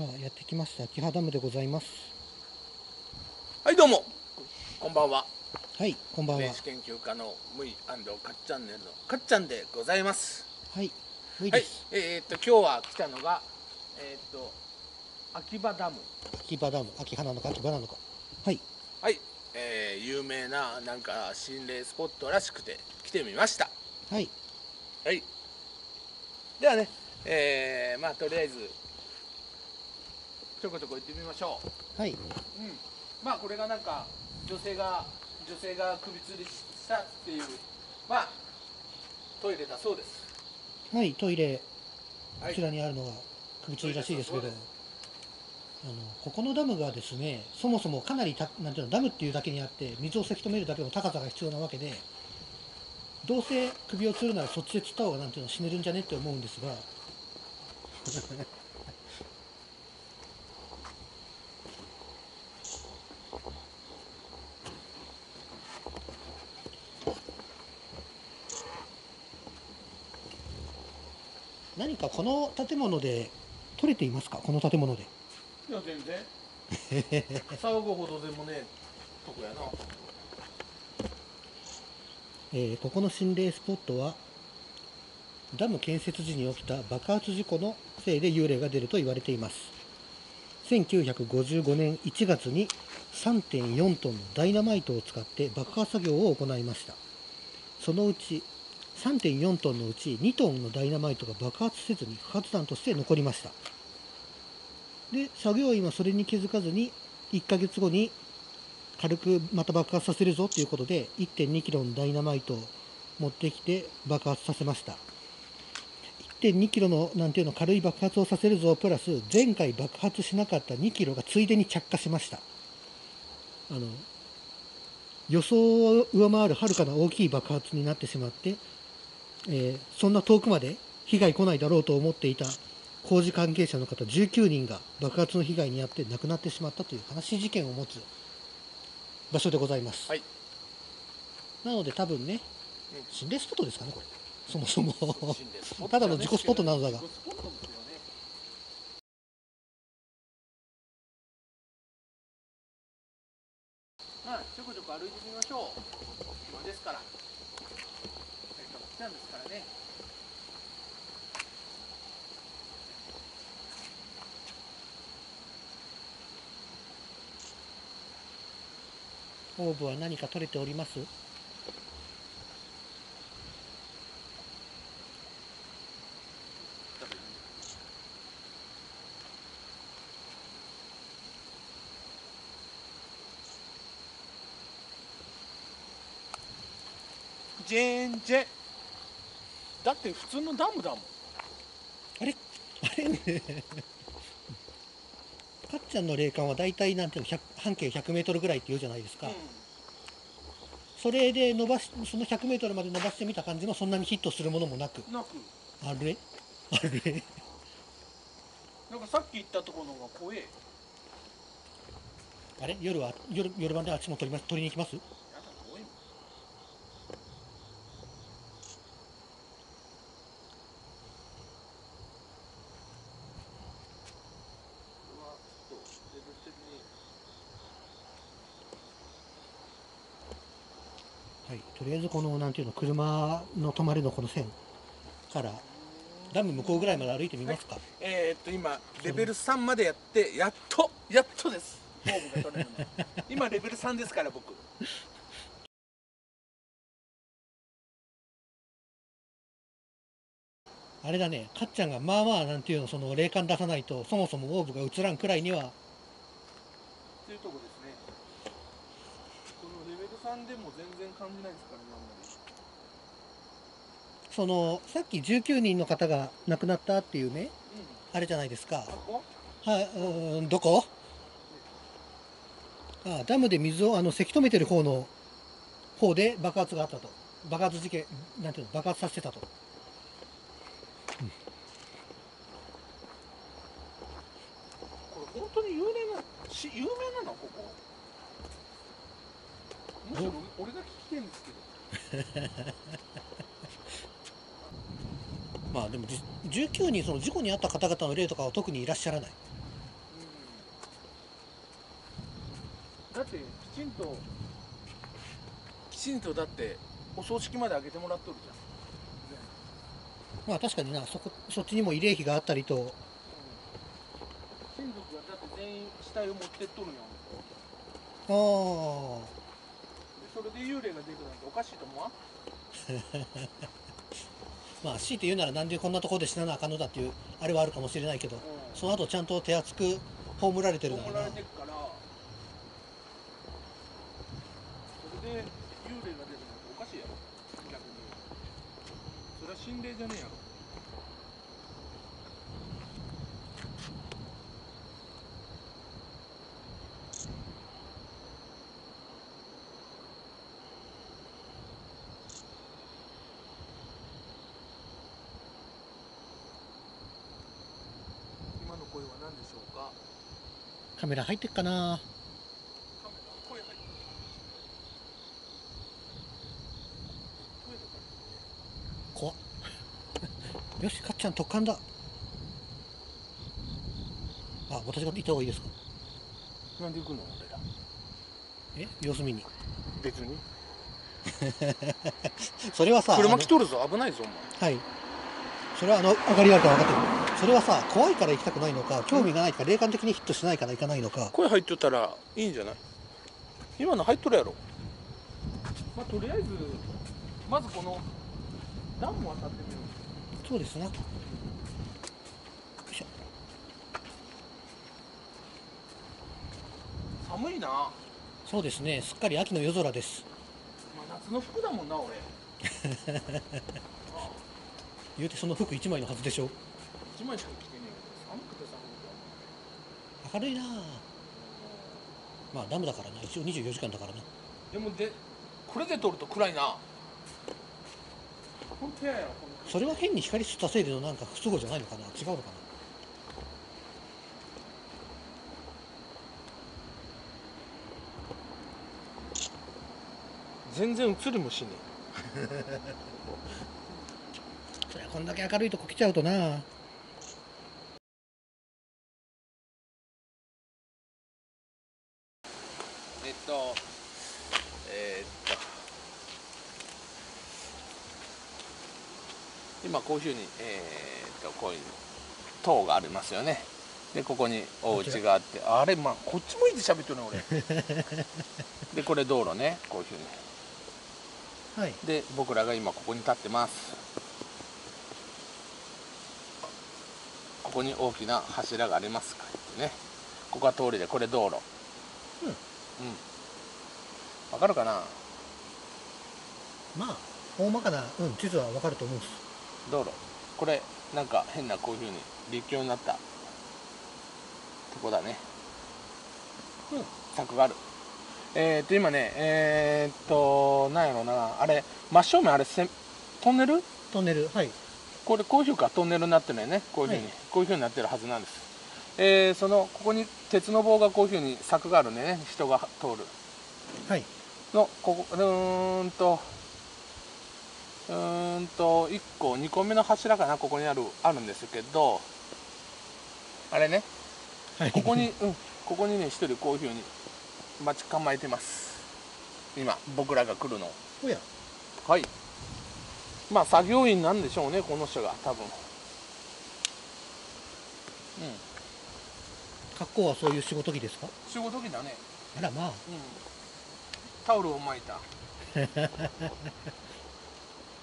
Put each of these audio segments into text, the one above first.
さあやってきました。キハダムでございます。はいどうも。こんばんは。はいこんばんは。霊視研究家のムイかっちゃんねんのかっちゃんでございます。はい無理はいです、えー、っと今日は来たのがえー、っと秋葉ダム。秋葉ダム。秋葉なのか秋葉なのか。はい。はい、えー、有名ななんか心霊スポットらしくて来てみました。はい。はい。ではねえー、まあとりあえずちょこちょこ行ってみましょう。はい。うん、まあこれがなんか女性が女性が首吊りしたっていう。まあトイレだそうです。はいトイレ。はい。こちらにあるのが首吊りらしいですけど、あのここのダムがですねそもそもかなりたなんていうのダムっていうだけにあって水をせき止めるだけの高さが必要なわけでどうせ首を吊るならそっちで吊った方がなんていうの死ねるんじゃねって思うんですが何かこの建物で取れていますか？この建物で。いや全然。騒ぐほどでもねとこやな。えーここの心霊スポットはダム建設時に起きた爆発事故のせいで幽霊が出ると言われています。1955年1月に3.4トンのダイナマイトを使って爆破作業を行いました。そのうち3.4トンのうち2トンのダイナマイトが爆発せずに不発弾として残りました。で作業員はそれに気づかずに1ヶ月後に軽くまた爆発させるぞということで1.2キロのダイナマイトを持ってきて爆発させました。1.2キロのなんていうの軽い爆発をさせるぞプラス前回爆発しなかった2キロがついでに着火しました。あの予想を上回るはるかな大きい爆発になってしまって、えーそんな遠くまで被害来ないだろうと思っていた工事関係者の方19人が爆発の被害に遭って亡くなってしまったという悲しい事件を持つ場所でございます、はい。なので多分ねうん。心霊スポットですかねこれ。そもそも。ただの自己スポットなのだが自己スポットですよね。まあちょこちょこ歩いてみましょう。暇ですから。せっかく来たんですからね。オーブは何か取れております？全然だって普通のダムだもん。あれ？あれねちゃんの霊感は大体なんていうの100半径100メートルぐらいって言うじゃないですか、それで伸ばしその100メートルまで伸ばしてみた感じもそんなにヒットするものもなく。なく。あれ？あれ？なんかさっき言ったところの方が怖え。あれ？夜は夜夜晩であっちも取ります取りに行きますやだ怖いもんうわちょっとレベル的にはい、とりあえずこのなんていうの車の止まりのこの線からダム向こうぐらいまで歩いてみますか、えー、っと今レベル3までやってやっとやっとです。フォームが取れるの。今レベル3ですから僕。あれだね。かっちゃんがまあまあなんていうのその霊感出さないとそもそもオーブが映らんくらいには。というとこですのレベル3でも全然感じないですからねあんまり。そのさっき19人の方が亡くなったっていうねうん。あれじゃないですか。はいうーんどこ？あダムで水をあのせき止めてる方の方で爆発があったと。爆発事件なんていうの爆発させてたと。これ本当に有名なし有名なのここ？むしろ俺が聞きてんですけど。まあでも19人その事故に遭った方々の例とかは特にいらっしゃらない、うん、だってきちんときちんとだってお葬式まであげてもらっとるじゃん。まあ確かになそこそっちにも慰霊碑があったりと、うん、親族がだって全員死体を持ってっとるんやああそれで幽霊が出るなんておかしいと思わん？まあ強いて言うならなんでこんなところで死ななあかんのだっていうあれはあるかもしれないけどその後ちゃんと手厚く葬られてるな怒らな。られてくからそれで幽霊が出るなんておかしいやろ。逆に。それは心霊じゃねえやろ今の声は何でしょうかカメラ入ってっかな。怖っ。よしかっちゃん突貫だ。あ私が行った方がいいですか？なんで行くの？俺ら。え？様子見に。別に。それはさ車来とるぞ。危ないぞお前。はい。それはあの上がりがあるから分かってるそれはさ怖いから行きたくないのか興味がないか霊感的にヒットしないから行かないのか。声入っとったらいいんじゃない？今の入っとるやろ。まあとりあえずまずこの段も渡ってみよそうですな。よいしょ。う寒いな、まそうですね。すっかり秋の夜空です。あ、夏の服だもんな俺。言うてその服1枚のはずでしょ一枚しか着てねえけど寒くて寒くて明るいなあ。まあダムだからな一応24時間だからなでもでこれで撮ると暗いな。本当ややろこの。それは変に光吸ったせいでのなんか不都合じゃないのかな。違うのかな。全然映りもしね。そりゃこんだけ明るいとこ来ちゃうとなええっとえーっと今こういうふうにえーっとこういう塔がありますよね。でここにお家があってあれまあこっち向いて喋ってるの俺。でこれ道路ねこういうふうに。はい。で僕らが今ここに立ってます。ここに大きな柱がありますかね。ここは通りでこれ道路。うん。うん。わかるかな？まあ大まかな、うん、地図はわかると思うんです道路。これなんか変なこういうふうに立教になった。とこだね。うん。柵がある。えー、っと今ねえー、っとなんやろうな。あれ真正面あれせんトンネル？トンネルはい。これこういうふうかトンネルになってるのよね。こういうふうに、はい。こういうふうになってるはずなんです。えー、そのここに鉄の棒がこういうふうに柵があるんでね。人が通る。はい。のここうーんとうーんと1個2個目の柱かなここにあるあるんですけどあれね。はい。ここにうん。ここにね一人こういうふうに待ち構えてます。今僕らが来るの。をおや。はい。まあ作業員なんでしょうねこの人が多分。うん。格好はそういう仕事着ですか？仕事着だね。あらまあ。うん。タオルを巻いた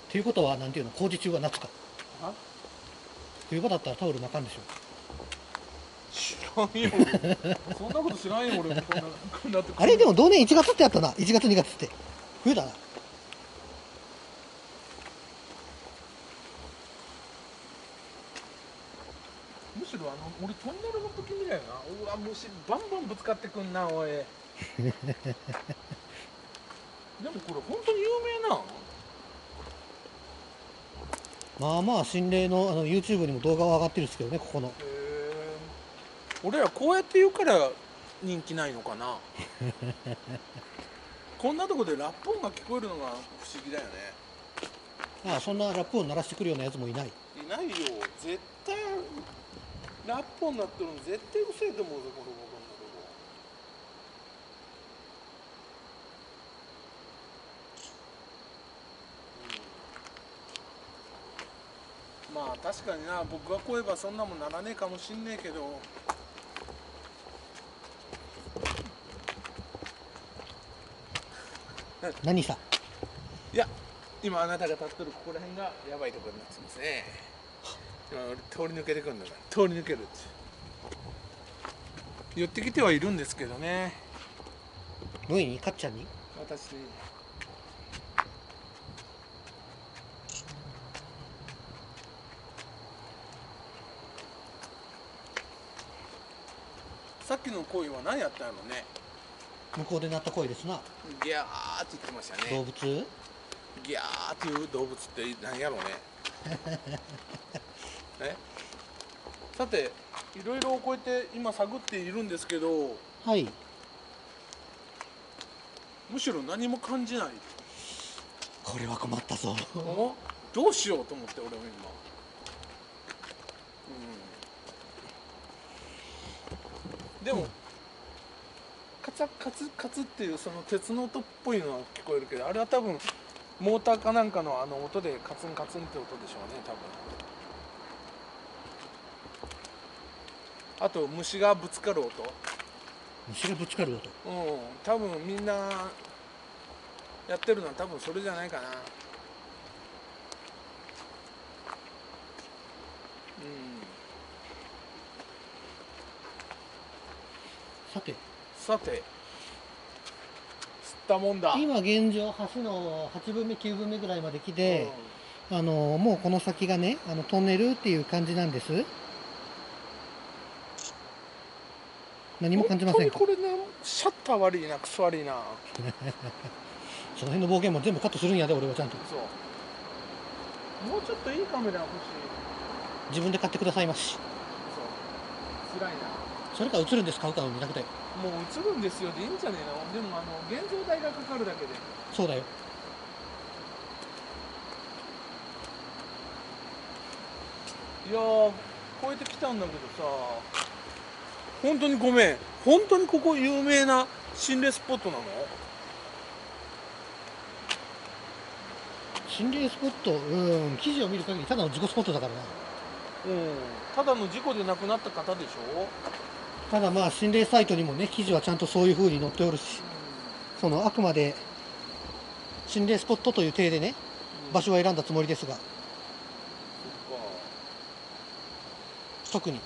っていうことはなんていうの工事中は夏か？あ？冬場だったらタオル巻かんでしょ知らんよ。そんなこと知らんよ俺。こんなこんなって。あれ？でも同年1月ってやったな。1月2月って。冬だな。むしろあの俺トンネルの時みたいな。うわ虫バンバンぶつかってくんなおい。でもこれ本当に有名なんまあまあ心霊のあの YouTube にも動画は上がってるんですけどねここの。俺らこうやって言うから人気ないのかな。こんなとこでラップ音が聞こえるのが不思議だよね。ああそんなラップを鳴らしてくるようなやつもいない。いないよ。絶対ラップ音になってるの絶対うせえと思うぞこの僕のとこまあ確かにな。僕が来えばそんなもんならねえかもしんねえけど。何さ？いや今あなたが立っとるここら辺がやばいところになってますね。今俺通り抜けてくるんだか。ら通り抜けるって。寄ってきてはいるんですけどね。ムイに？かっちゃんに？私にきの行為は何やったんやろね。向こうで鳴った声ですな。ギャーって言ってましたね。動物？ギャーっていう動物って何やろうね。え？さていろいろこうやって今探っているんですけどはい。むしろ何も感じない。これは困ったぞ。お？どうしようと思って俺も今。うんでも、うん。カツカツカツっていうその鉄の音っぽいのは聞こえるけどあれは多分モーターかなんかのあの音でカツンカツンって音でしょうね多分。あと虫がぶつかる音。虫がぶつかる音。うん。多分みんなやってるのは多分それじゃないかな。うんさて。さて。吸ったもんだ。今現状橋の8分目9分目ぐらいまで来て、あのもうこの先がねあのトンネルっていう感じなんです。何も感じませんこれねシャッター悪いなクソ悪いな。その辺の暴言も全部カットするんやで俺はちゃんと。そう。もうちょっといいカメラ欲しい。自分で買ってくださいまし。そう。辛いなそれか映るんです買うかの2択でもう映るんですよでいいんじゃねえの？でもあの現像代がかかるだけで。そうだよ。いやーこうやって来たんだけどさ。本当にごめん。本当にここ有名な心霊スポットなの？心霊スポット？うん記事を見る限りただの事故スポットだからな。うん。ただの事故で亡くなった方でしょ？ただまあ心霊サイトにもね記事はちゃんとそういう風に載っておるしそのあくまで心霊スポットという体でね場所は選んだつもりですが。特に。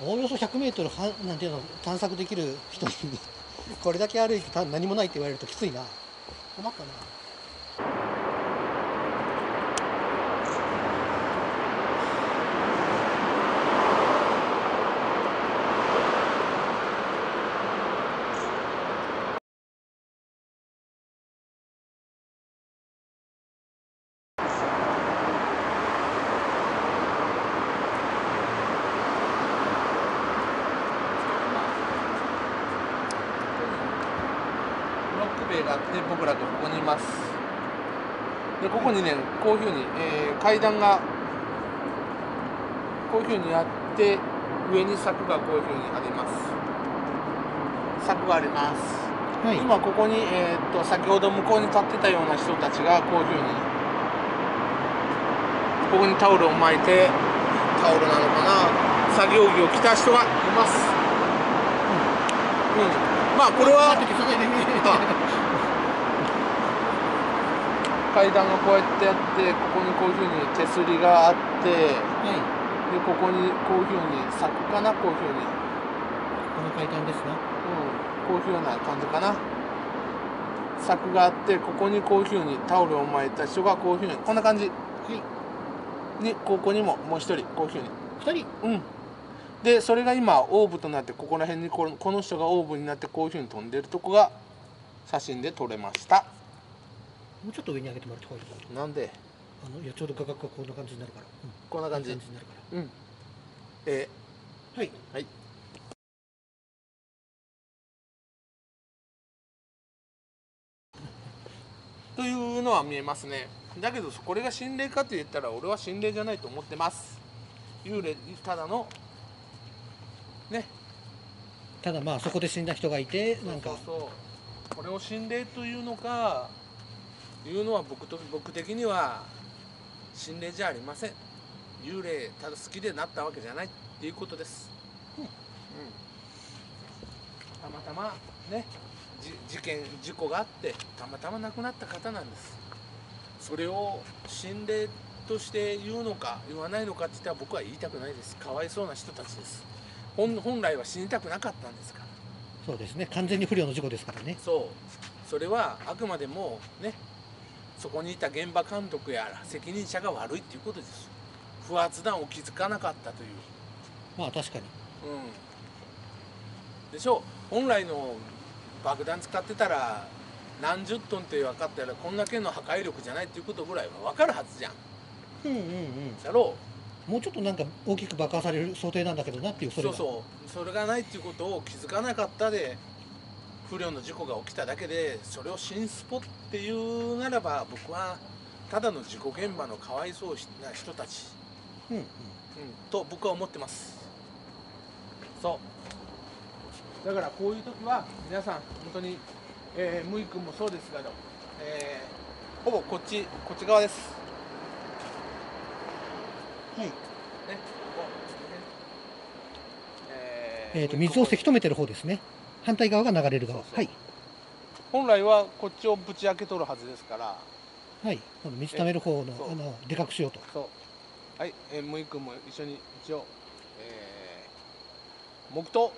え？おおよそ 100m はなんていうの探索できる人にこれだけ歩いてた何もないって言われるときついな。困ったブロック塀があって僕らがここにいます。でここにねこういうふうに、えー階段がこういうふうにあって上に柵がこういうふうにあります。柵があります。はい。今ここに、えーっと先ほど向こうに立ってたような人たちがこういうふうにここにタオルを巻いてタオルなのかな。作業着を着た人がいます。うん、まあこれは階段がこうやってあってここにこういうふうに手すりがあってはい。でここにこういうふうに柵かなこういうふうに、うん、この階段ですなこういうふうな感じかな。柵があってここにこういうふうにタオルを巻いた人がこういうふうにこんな感じ。はい。にここにももう一人こういうふうに。2人？うんでそれが今オーブとなってここら辺にこのこの人がオーブになってこういうふうに飛んでるとこが写真で撮れました。もうちょっと上に上げてもらってこいなんで？あのいやちょうど画角がこんな感じになるから、うん。こんな感じ。になるかうん。え。らはい。ーはい。というのは見えますね。だけどこれが心霊かって言ったら俺は心霊じゃないと思ってます。幽霊ただのね。ただまあそこで死んだ人がいてなんかそうそう。これを心霊というのかいうのは僕と僕的には心霊じゃありません。幽霊ただ好きでなったわけじゃない。っていうことです、うん。たまたまねじ事件事故があってたまたま亡くなった方なんです。それを心霊として言うのか言わないのかって言ったら僕は言いたくないです。かわいそうな人たちです本本来は死にたくなかったんですから。そうですね。完全に不良の事故ですからね。そう。それはあくまでもねそこにいた現場監督やら責任者が悪いっていうことです。不発弾を気づかなかったという。まあ確かに。うん。でしょう。本来の爆弾使ってたら何十トンって分かったらこんだけの破壊力じゃないっていうことぐらいは分かるはずじゃん。うんうんうん。だろもうちょっとなんか大きく爆破される想定なんだけどなっていううそれが。そうそう。それがないっていうことを気づかなかったで不良の事故が起きただけでそれを新スポっていうならば僕はただの事故現場のかわいそうな人たち、うんうん。うん、と僕は思ってます。そう。だからこういう時は皆さん本当に、えー、ムイ君もそうですけど、えーほぼこっちこっち側ですはい。ねええー、と水をせき止めてる方ですね。反対側が流れる側。はい。本来はこっちをぶち開けとるはずですから。はい。水溜める方のあのでかくしようと。そう。はい、えー、ムイ君も一緒に一応、えー、黙祷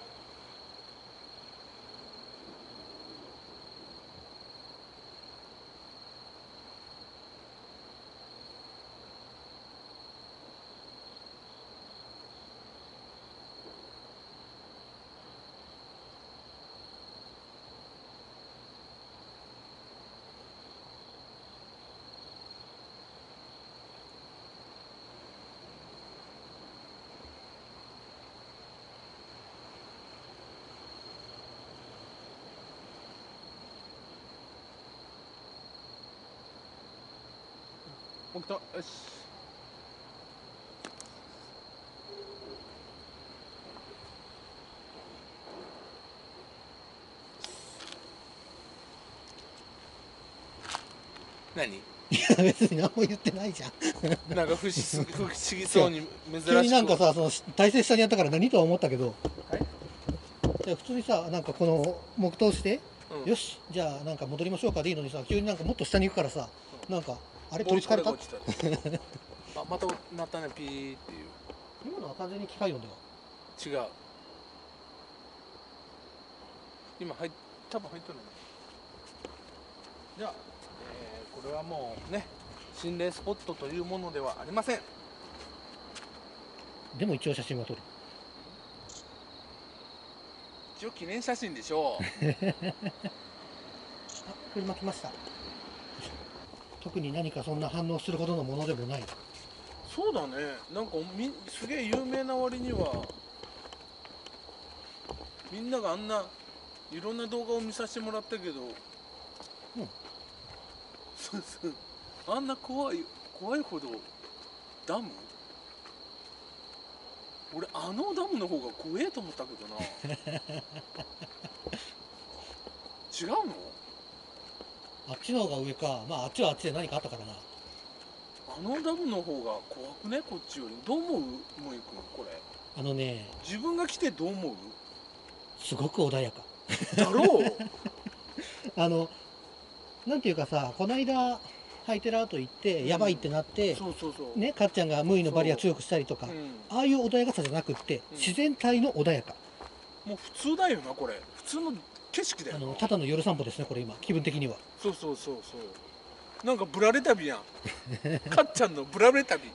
黙祷よし。何？いや別に何も言ってないじゃん。なんか不思議 不思議そうに珍しく。急になんかさその体勢下にやったから何とは思ったけど。はい。いや普通にさなんかこの黙祷して、うん。よしじゃあなんか戻りましょうかでいいのにさ急になんかもっと下に行くからさなんかあれ取りつかれた？あまた鳴ったねピーっていう。今のは完全に機械音では？違う。今入っ多分入っとるね。じゃあ、えーこれはもうね心霊スポットというものではありません。でも一応写真は撮る。一応記念写真でしょう。あ車来ました特に何かそんな反応するほどのものでもないそうだね。なんかみすげえ有名な割にはみんながあんないろんな動画を見させてもらったけど、そうそう。あんな怖い怖いほどダム？俺あのダムの方が怖えと思ったけどな。違うの？あっちの方が上か。まああっちはあっちで何かあったからな。あのダムの方が怖くね？こっちより。どう思う？もいくんこれ。あのね。自分が来てどう思う？すごく穏やか。だろう。あのなんていうかさこの間ハイテラーと行ってやばいってなって、そうそうそう、ねかっちゃんがムイのバリア強くしたりとか、うん、ああいう穏やかさじゃなくって、うん。自然体の穏やか。もう普通だよなこれ。普通の景色だよ。なあのただの夜散歩ですねこれ今。気分的には。そうそうそうそう。なんかブラレ旅やん。かっちゃんのブラレ旅。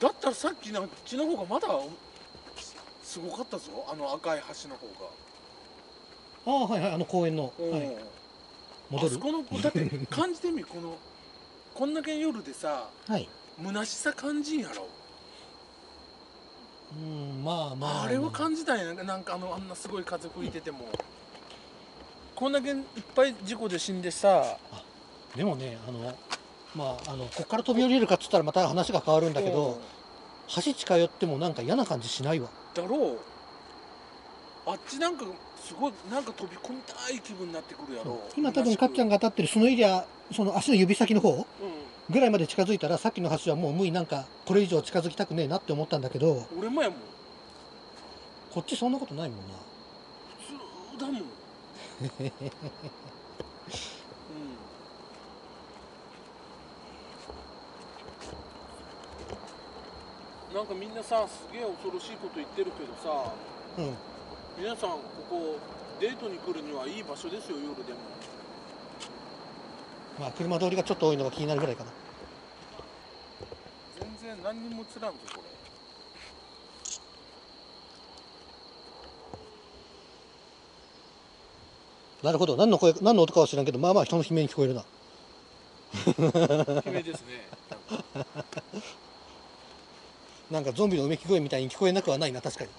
だったらさっきのあっちの方がまだすすごかったぞ。あの赤い橋の方が、ああはいはい。あの公園の、うん。はい、戻る？あそこのだって 感じてみこのこんだけ夜でさはい。虚しさ感じんやろ。うんまあまああ。れは感じたんやね。なんかあのあんなすごい風吹いてても。こんだけいっぱい事故で死んでさ。でもねあのまああのこっから飛び降りれるかっつったらまた話が変わるんだけうん。ど橋近寄ってもなんか嫌な感じしないわ。だろう。あっちなんかすごいなんか飛び込みたい気分になってくるやろ。今多分かっちゃんが、が立ってるそのエリアその足の指先の方うん、ぐらいまで近づいたらさっきの橋はもう無理なんかこれ以上近づきたくねえなって思ったんだけど。俺もやもんこっちそんなことないもんな。普通だもん。うん。なんかみんなさすげえ恐ろしいこと言ってるけどさうん。皆さんここデートに来るにはいい場所ですよ夜でも。まあ車通りがちょっと多いのが気になるぐらいかな。全然何にもつらんぞこれなるほど。何の声何の音かは知らんけどまあまあ人の悲鳴に聞こえるな。姫ですね。なんかゾンビのうめき声みたいに聞こえなくはないな確かに。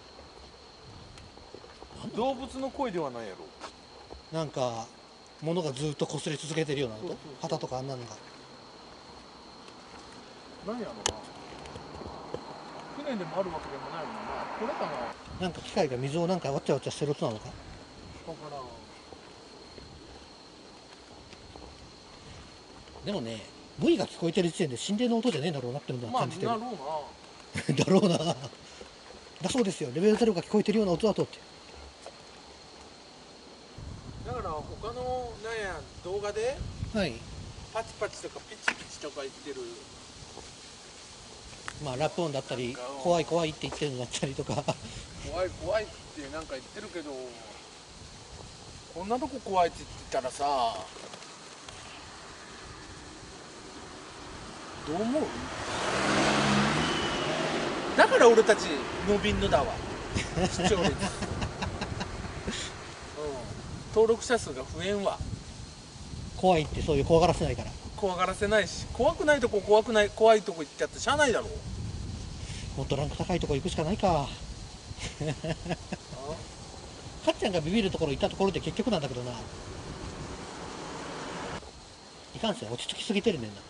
動物の声ではないやろ。なんか物がずっと擦れ続けてるような音。旗とかあんなのが。何やろな。船でもあるわけでもないもんな。これかな。なんか機械が水をなんかわっちゃわっちゃしてる音なのか。だからでもねブイが聞こえてる時点で心霊の音じゃねえだろうなってのはまあ感じてる、なろうな。だろうな。だそうですよ。レベル0が聞こえてるような音だとって。だから他のなんや動画ではい。パチパチとかピチピチとか言ってる。まあラップ音だったり怖い怖いって言ってるのだったりとか。怖い怖いってなんか言ってるけどこんなとこ怖いって言ってたらさどう思う？だから俺たち伸びんのだわ。視聴率、うん、登録者数が増えんわ。怖いってそういう怖がらせないから。怖がらせないし。怖くないとこ怖くない怖いとこ行っちゃってしゃあないだろもっとランク高いとこ行くしかないか。かっちゃんがビビるところ行ったところで結局なんだけどな。いかんせん落ち着きすぎてるねんな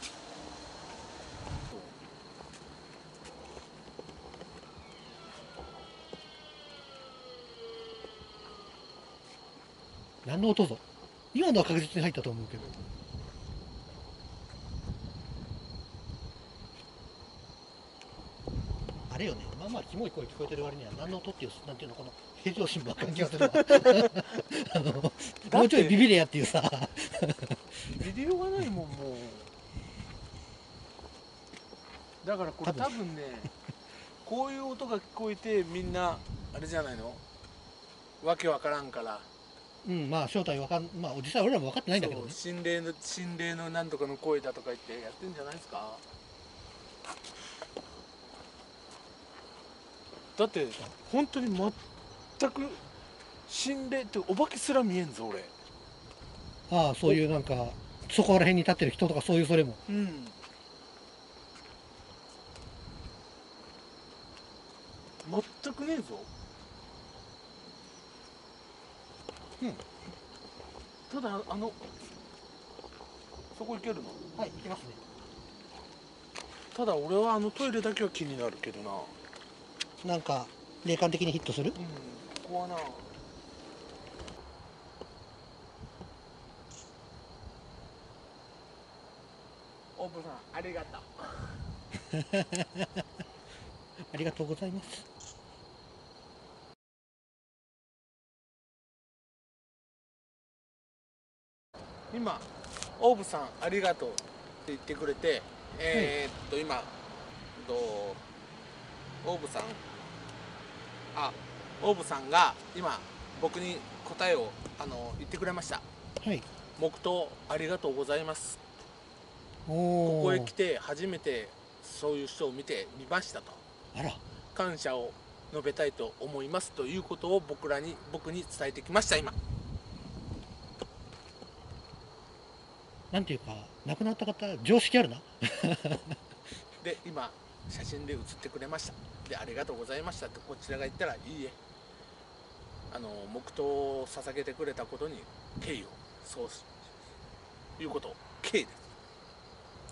何の音ぞ。今のは確実に入ったと思うけど。あれよね。まあまあキモい声聞こえてる割には何の音っていうなんていうのこの平常心ばっかり気がするわ。あのもうちょいビビれやっていうさ。ビデオがないもんもう。だからこれ多分。多分ねこういう音が聞こえてみんなあれじゃないの？わけわからんからうんまあ正体わかんまあ実際俺らも分かってないんだけどね。心霊の心霊のなんとかの声だとか言ってやってんじゃないですか？だって本当に全く心霊ってお化けすら見えんぞ俺。ああそういうなんかそこら辺に立ってる人とかそういうそれも。うん。全くねえぞうんただあのそこ行けるの？はい行きますね。ただ俺はあのトイレだけは気になるけどな。なんか霊感的にヒットする？うんここはな。オープンさんありがとう。ありがとうございます今オーブさんありがとうって言ってくれてえーっと今とオーブさん？あオーブさんが今僕に答えをあの言ってくれました。はい。黙祷ありがとうございます。ここへ来て初めてそういう人を見てみましたと。あら。感謝を述べたいと思いますということを僕らに僕に伝えてきました今なんていうか亡くなった方常識あるな。で今写真で写ってくれました。でありがとうございましたってこちらが言ったらいいえ。あの黙祷を捧げてくれたことに敬意をそうしいうことを敬意です。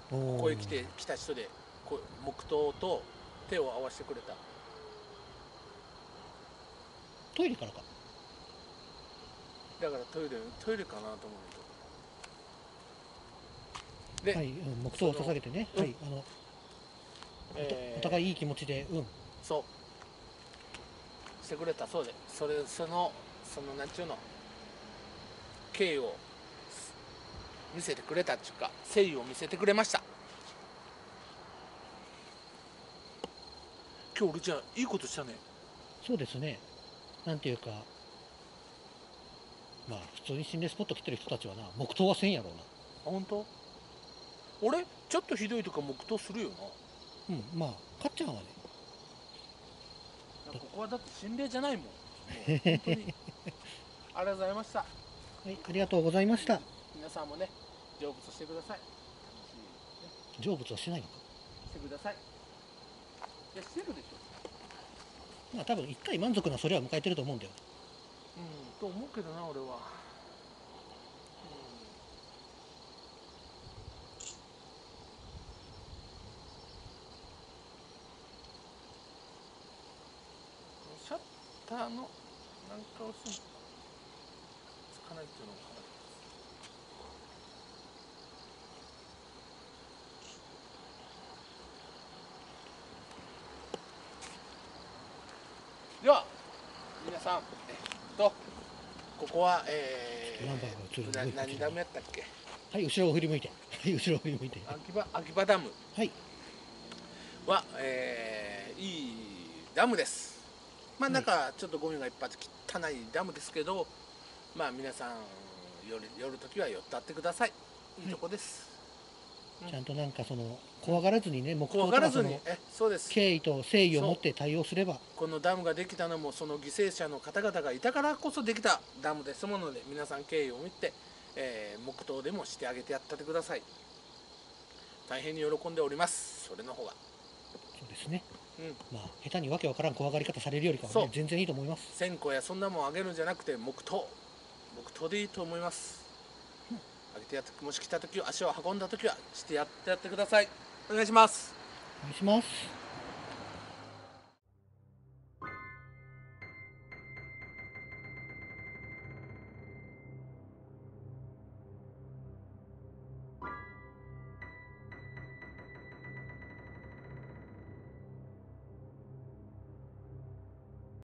こここへ来て来た人でこう黙祷と手を合わせてくれた。トイレからか。だからトイレトイレかなと思うとで、はい、うん、黙祷を捧げてね、はい、あの、えーお互いいい気持ちで、うん、そう。してくれた。そうでそれそのそのなんちゅうの？敬意を見せてくれたっていうか誠意を見せてくれました。今日俺ちゃんいいことしたね。そうですね、なんていうか、まあ、普通に心霊スポット来てる人たちはな、黙祷はせんやろうな。あ本当？俺ちょっとひどいとか黙祷するよな。うん、まあ、かっちゃんはね、ここはだって心霊じゃないもん。ありがとうございました。はい、ありがとうございました。皆さんもね成仏してください。楽しいね。成仏はしないのか？してください。いやしてるでしょ。まあ、多分一回満足なそれは迎えてると思うんだよ。うんと思うけどな俺はうんシャッターのなんかをすんつかないっていうのもかなでは皆さんえっとここはえーな何ダムやったっけ？はい、後ろを振り向いて。はい、後ろを振り向いて。秋葉秋葉ダム。はい、は、えーいいダムですまあはいなんかちょっとゴミがいっぱい汚いダムですけどまあ皆さん寄る寄るときは寄ったってください。い。いとこです、ちゃんとなんかその、怖がらずにね、黙怖祷とかその、がらずにえそうです。敬意と誠意を持って対応すれば、このダムができたのもその犠牲者の方々がいたからこそできたダムです。もので皆さん敬意を持って、えー黙祷でもしてあげてやったってください。大変に喜んでおります。それの方がそうですね。うん。まあ、下手にわけわからん怖がり方されるよりかはね、全然いいと思います。線香やそんなもんあげるんじゃなくて黙祷黙祷でいいと思います、あげてやってもし来た時は足を運んだ時はしてやってやってください。お願いします。お願いします。